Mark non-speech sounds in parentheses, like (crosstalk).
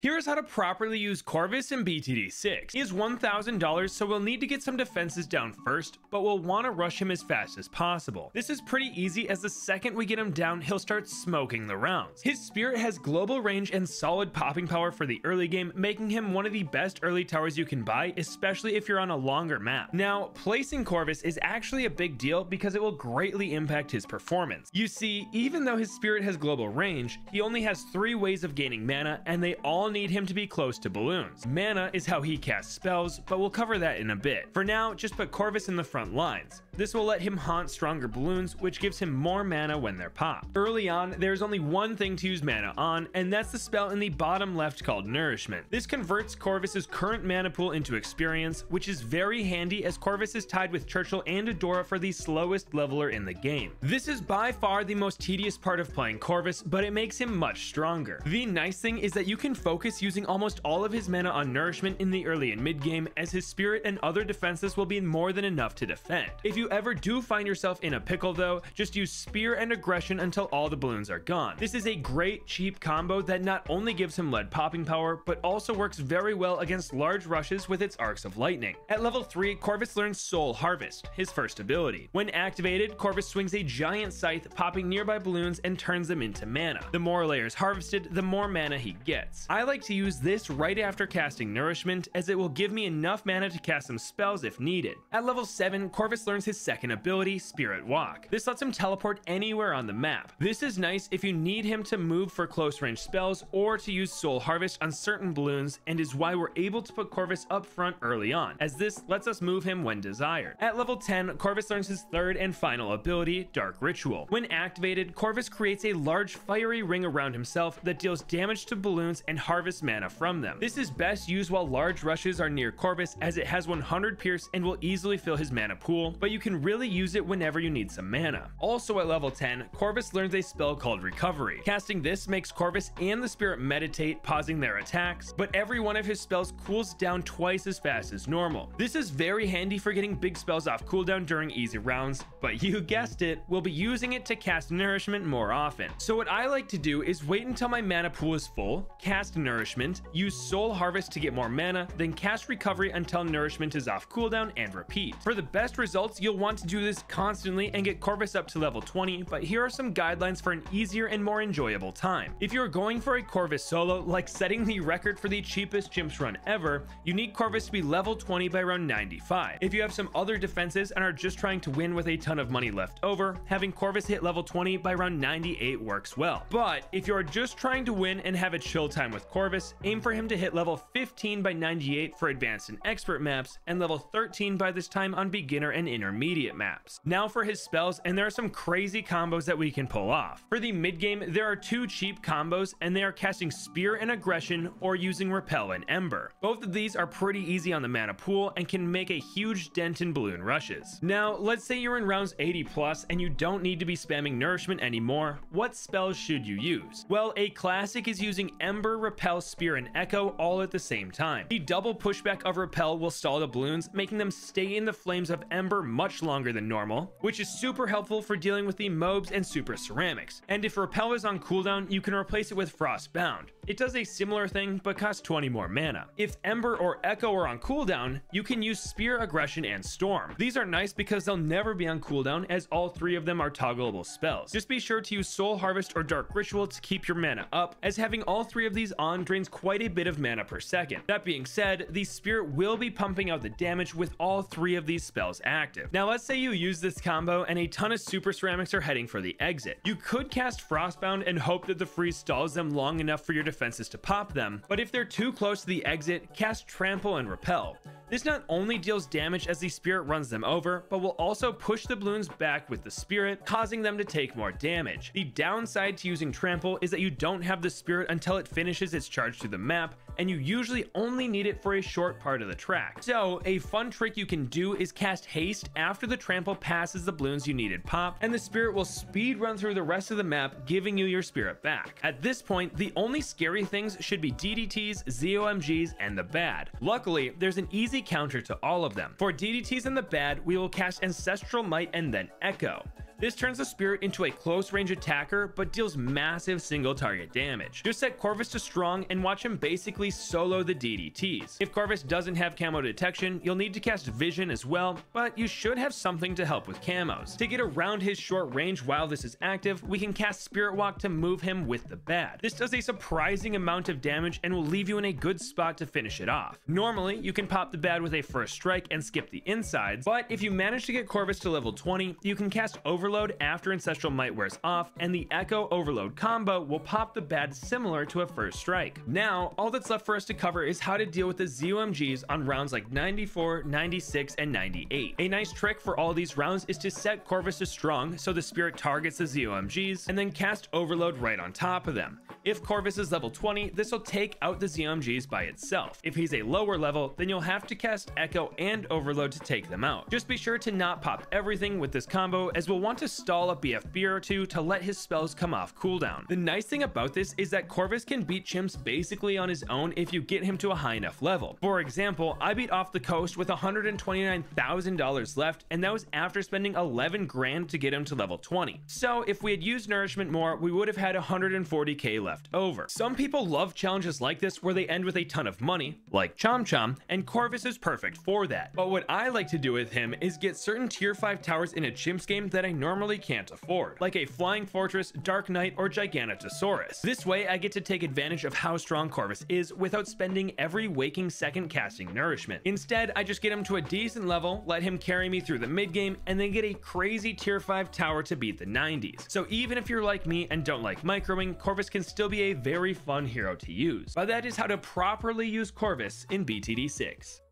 Here's how to properly use Corvus in BTD6. He is $1,000, so we'll need to get some defenses down first, but we'll want to rush him as fast as possible. This is pretty easy as the second we get him down, he'll start smoking the rounds. His Spirit has global range and solid popping power for the early game, making him one of the best early towers you can buy, especially if you're on a longer map. Now, placing Corvus is actually a big deal because it will greatly impact his performance. You see, even though his Spirit has global range, he only has three ways of gaining mana, and they all need him to be close to balloons. Mana is how he casts spells, but we'll cover that in a bit. For now, just put Corvus in the front lines. This will let him haunt stronger balloons, which gives him more mana when they're popped. Early on, there's only one thing to use mana on, and that's the spell in the bottom left called Nourishment. This converts Corvus's current mana pool into experience, which is very handy as Corvus is tied with Churchill and Adora for the slowest leveler in the game. This is by far the most tedious part of playing Corvus, but it makes him much stronger. The nice thing is that you can focus using almost all of his mana on Nourishment in the early and mid game, as his Spirit and other defenses will be more than enough to defend. If you ever do find yourself in a pickle though, just use Spear and Aggression until all the balloons are gone. This is a great cheap combo that not only gives him lead popping power, but also works very well against large rushes with its Arcs of Lightning. At level 3, Corvus learns Soul Harvest, his first ability. When activated, Corvus swings a giant scythe, popping nearby balloons and turns them into mana. The more layers harvested, the more mana he gets. I like to use this right after casting Nourishment, as it will give me enough mana to cast some spells if needed. At level 7, Corvus learns his second ability, Spirit Walk. This lets him teleport anywhere on the map. This is nice if you need him to move for close range spells or to use Soul Harvest on certain balloons and is why we're able to put Corvus up front early on, as this lets us move him when desired. At level 10, Corvus learns his third and final ability, Dark Ritual. When activated, Corvus creates a large fiery ring around himself that deals damage to balloons and harvests mana from them. This is best used while large rushes are near Corvus as it has 100 Pierce and will easily fill his mana pool, but you can really use it whenever you need some mana. Also at level 10, Corvus learns a spell called Recovery. Casting this makes Corvus and the Spirit meditate, pausing their attacks, but every one of his spells cools down twice as fast as normal. This is very handy for getting big spells off cooldown during easy rounds, but (laughs) you guessed it, we'll be using it to cast Nourishment more often. So what I like to do is wait until my mana pool is full, cast Nourishment, use Soul Harvest to get more mana, then cast Recovery until Nourishment is off cooldown and repeat. For the best results, you'll want to do this constantly and get Corvus up to level 20, but here are some guidelines for an easier and more enjoyable time. If you're going for a Corvus solo, like setting the record for the cheapest chimps run ever, you need Corvus to be level 20 by around 95. If you have some other defenses and are just trying to win with a ton of money left over, having Corvus hit level 20 by around 98 works well. But if you are just trying to win and have a chill time with Corvus, aim for him to hit level 15 by 98 for advanced and expert maps, and level 13 by this time on beginner and intermediate maps. Now for his spells, and there are some crazy combos that we can pull off. For the mid game, there are two cheap combos, and they are casting Spear and Aggression or using Repel and Ember. Both of these are pretty easy on the mana pool and can make a huge dent in balloon rushes. Now, let's say you're in rounds 80 plus and you don't need to be spamming Nourishment anymore, what spells should you use? Well, a classic is using Ember, Repel, Spear, and Echo all at the same time. The double pushback of Repel will stall the balloons, making them stay in the flames of Ember much longer than normal, which is super helpful for dealing with the MOABs and Super Ceramics. And if Repel is on cooldown, you can replace it with Frostbound. It does a similar thing, but costs 20 more mana. If Ember or Echo are on cooldown, you can use Spear, Aggression, and Storm. These are nice because they'll never be on cooldown as all three of them are toggleable spells. Just be sure to use Soul Harvest or Dark Ritual to keep your mana up, as having all three of these on drains quite a bit of mana per second. That being said, the Spirit will be pumping out the damage with all three of these spells active. Now let's say you use this combo and a ton of Super Ceramics are heading for the exit. You could cast Frostbound and hope that the freeze stalls them long enough for your defenses to pop them, but if they're too close to the exit, cast Trample and Repel. This not only deals damage as the spirit runs them over, but will also push the balloons back with the spirit, causing them to take more damage. The downside to using trample is that you don't have the spirit until it finishes its charge through the map, and you usually only need it for a short part of the track. So a fun trick you can do is cast haste after the trample passes the balloons you needed pop, and the spirit will speed run through the rest of the map, giving you your spirit back. At this point, the only scary things should be DDTs, ZOMGs, and the bad. Luckily, there's an easy counter to all of them. For DDTs and the bad, we will cast Ancestral Might and then Echo. This turns the spirit into a close range attacker, but deals massive single target damage. Just set Corvus to strong and watch him basically solo the DDTs. If Corvus doesn't have camo detection, you'll need to cast vision as well, but you should have something to help with camos. To get around his short range while this is active, we can cast Spirit Walk to move him with the bad. This does a surprising amount of damage and will leave you in a good spot to finish it off. Normally, you can pop the bad with a first strike and skip the insides, but if you manage to get Corvus to level 20, you can cast Overload after Ancestral Might wears off, and the Echo Overload combo will pop the bad similar to a first strike. Now, all that's left for us to cover is how to deal with the ZOMGs on rounds like 94, 96, and 98. A nice trick for all these rounds is to set Corvus to strong so the spirit targets the ZOMGs, and then cast Overload right on top of them. If Corvus is level 20, this will take out the ZOMGs by itself. If he's a lower level, then you'll have to cast Echo and Overload to take them out. Just be sure to not pop everything with this combo as we'll want to stall a BFB or two to let his spells come off cooldown. The nice thing about this is that Corvus can beat chimps basically on his own if you get him to a high enough level. For example, I beat off the coast with $129,000 left and that was after spending 11 grand to get him to level 20. So if we had used nourishment more, we would have had 140k left over. Some people love challenges like this where they end with a ton of money, like Chom Chom, and Corvus is perfect for that. But what I like to do with him is get certain tier 5 towers in a chimps game that I normally can't afford, like a Flying Fortress, Dark Knight, or Giganotosaurus. This way I get to take advantage of how strong Corvus is without spending every waking second casting nourishment. Instead, I just get him to a decent level, let him carry me through the mid game, and then get a crazy tier 5 tower to beat the 90s. So even if you're like me and don't like microing, Corvus can still be a very fun hero to use. But that is how to properly use Corvus in BTD6.